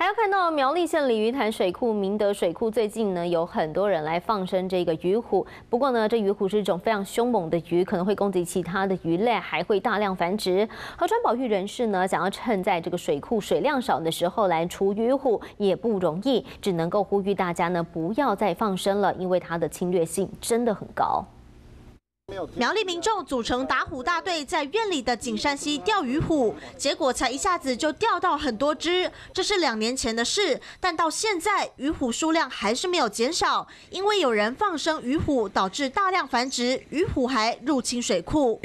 还要看到苗栗县鲤鱼潭水库明德水库最近呢有很多人来放生这个鱼虎，不过呢这鱼虎是一种非常凶猛的鱼，可能会攻击其他的鱼类，还会大量繁殖。河川保育人士呢想要趁在这个水库水量少的时候来除鱼虎也不容易，只能够呼吁大家呢不要再放生了，因为它的侵略性真的很高。苗栗民众组成打虎大队，在院里的景山溪钓鱼虎，结果才一下子就钓到很多只。这是两年前的事，但到现在鱼虎数量还是没有减少，因为有人放生鱼虎，导致大量繁殖，鱼虎还入侵水库。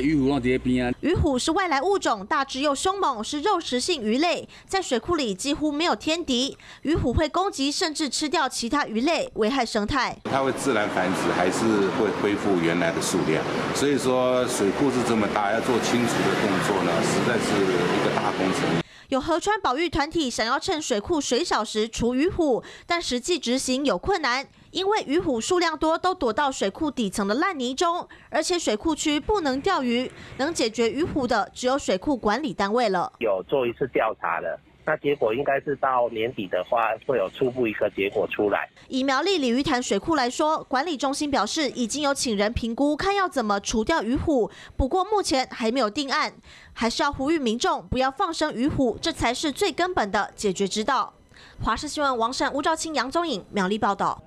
鱼虎边啊。鱼虎是外来物种，大只又凶猛，是肉食性鱼类，在水库里几乎没有天敌。鱼虎会攻击甚至吃掉其他鱼类，危害生态。它会自然繁殖，还是会恢复原来的数量？所以说水库是这么大，要做清除的动作呢，实在是一个大工程。有河川保育团体想要趁水库水少时除鱼虎，但实际执行有困难。因为鱼虎数量多，都躲到水库底层的烂泥中，而且水库区不能钓鱼，能解决鱼虎的只有水库管理单位了。有做一次调查了，那结果应该是到年底的话会有初步一个结果出来。以苗栗鲤鱼潭水库来说，管理中心表示已经有请人评估，看要怎么除掉鱼虎，不过目前还没有定案，还是要呼吁民众不要放生鱼虎，这才是最根本的解决之道。华视新闻王善、吴兆清、杨宗颖苗栗报道。